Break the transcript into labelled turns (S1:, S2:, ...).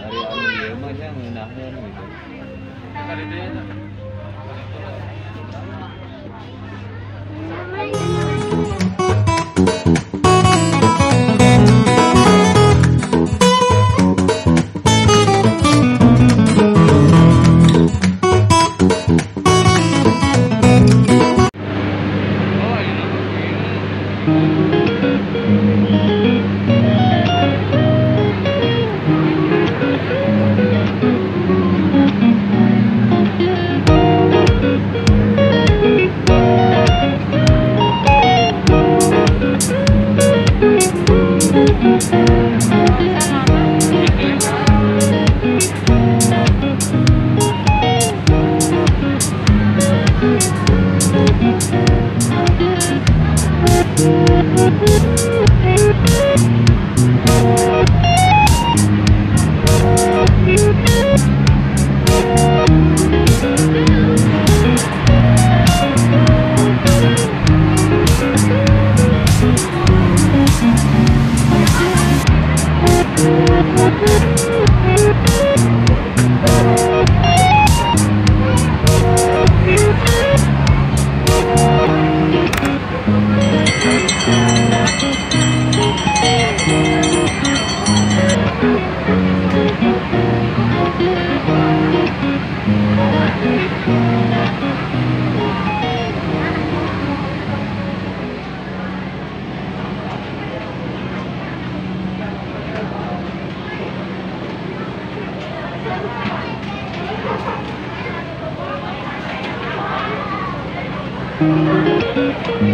S1: Dari awal dia macam nak nak. Thank you. Música